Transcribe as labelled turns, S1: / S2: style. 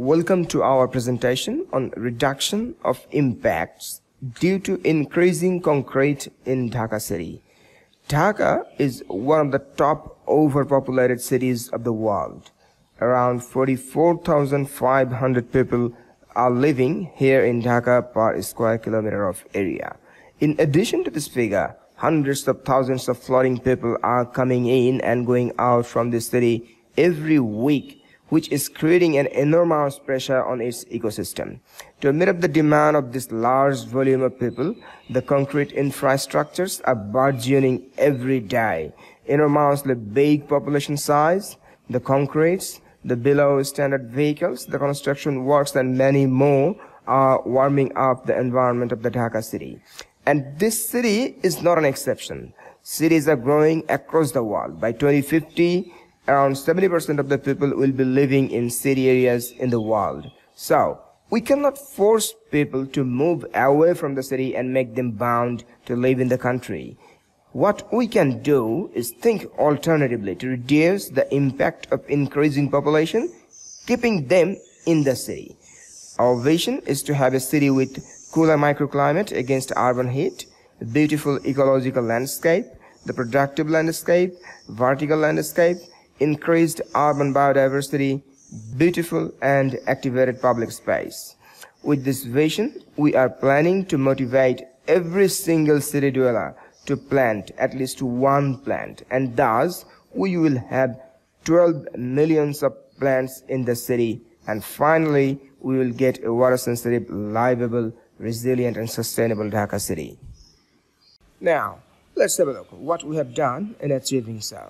S1: Welcome to our presentation on reduction of impacts due to increasing concrete in Dhaka city. Dhaka is one of the top overpopulated cities of the world. Around 44,500 people are living here in Dhaka per square kilometer of area. In addition to this figure, hundreds of thousands of flooding people are coming in and going out from the city every week which is creating an enormous pressure on its ecosystem. To meet up the demand of this large volume of people, the concrete infrastructures are burgeoning every day. Enormously big population size, the concretes, the below standard vehicles, the construction works and many more are warming up the environment of the Dhaka city. And this city is not an exception. Cities are growing across the world. By 2050, around 70% of the people will be living in city areas in the world. So, we cannot force people to move away from the city and make them bound to live in the country. What we can do is think alternatively to reduce the impact of increasing population, keeping them in the city. Our vision is to have a city with cooler microclimate against urban heat, beautiful ecological landscape, the productive landscape, vertical landscape, increased urban biodiversity, beautiful and activated public space. With this vision, we are planning to motivate every single city dweller to plant at least one plant and thus we will have 12 millions of plants in the city and finally we will get a water sensitive, livable, resilient and sustainable Dhaka city. Now, let's have a look what we have done in achieving so.